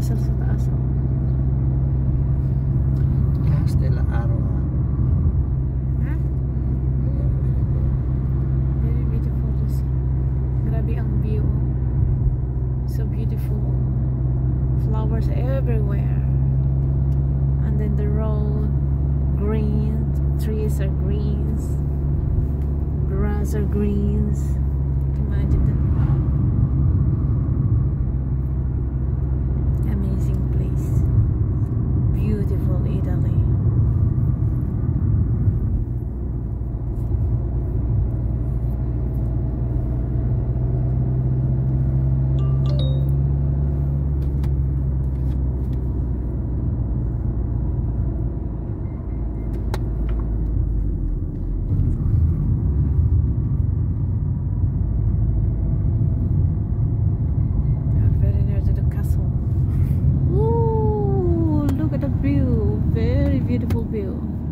Castle sa taas. oh. Stella Arrow. Ha? Very beautiful to see. Grabe ang view. So beautiful. Flowers everywhere. And then the road, green, trees are greens, grass are greens. Imagine that. Amazing place. Beautiful Italy. We are very near to the castle. Ooh, look at the view. Very beautiful view.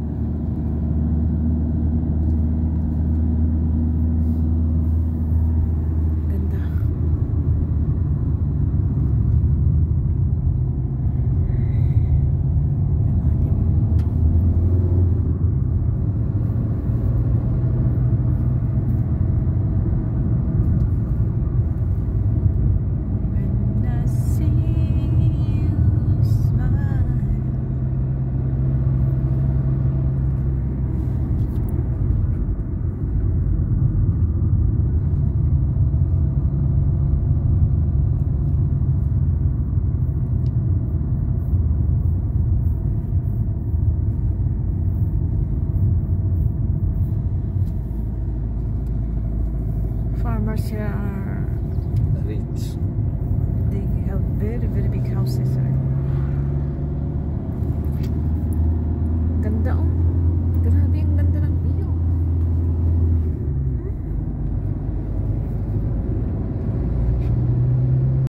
Are Rich. they have very very big houses